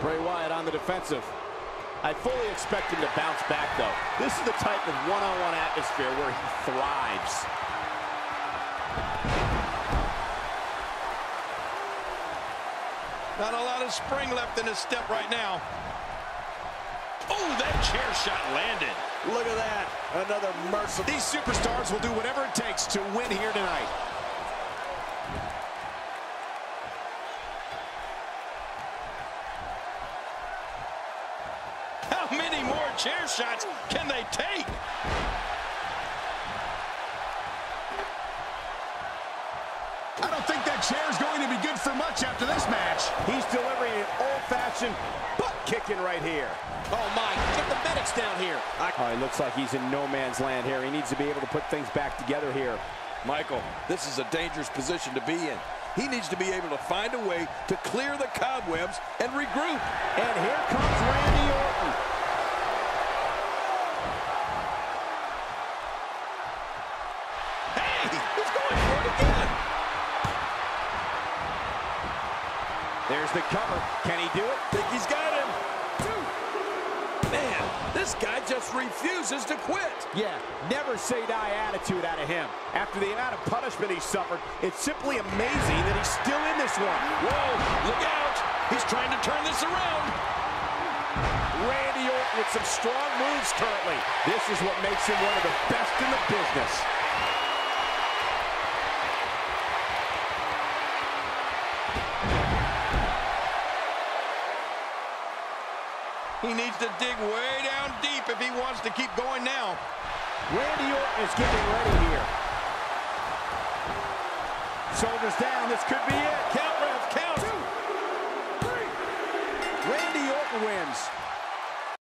Bray Wyatt on the defensive. I fully expect him to bounce back, though. This is the type of one-on-one -on -one atmosphere where he thrives. Not a lot of spring left in his step right now. Oh, that chair shot landed. Look at that. Another merciful. These superstars will do whatever it takes to win here tonight. Many more chair shots can they take? I don't think that chair is going to be good for much after this match. He's delivering an old-fashioned butt kicking right here. Oh, my. Get the medics down here. Oh, he looks like he's in no man's land here. He needs to be able to put things back together here. Michael, this is a dangerous position to be in. He needs to be able to find a way to clear the cobwebs and regroup. And here comes There's the cover. Can he do it? Think he's got him. Man, this guy just refuses to quit. Yeah, never say die attitude out of him. After the amount of punishment he suffered, it's simply amazing that he's still in this one. Whoa, look out. He's trying to turn this around. Randy Orton with some strong moves currently. This is what makes him one of the best in the business. He needs to dig way down deep if he wants to keep going now. Randy Orton is getting ready here. Shoulders down, this could be it. Count, Ref, count. two Randy Orton wins.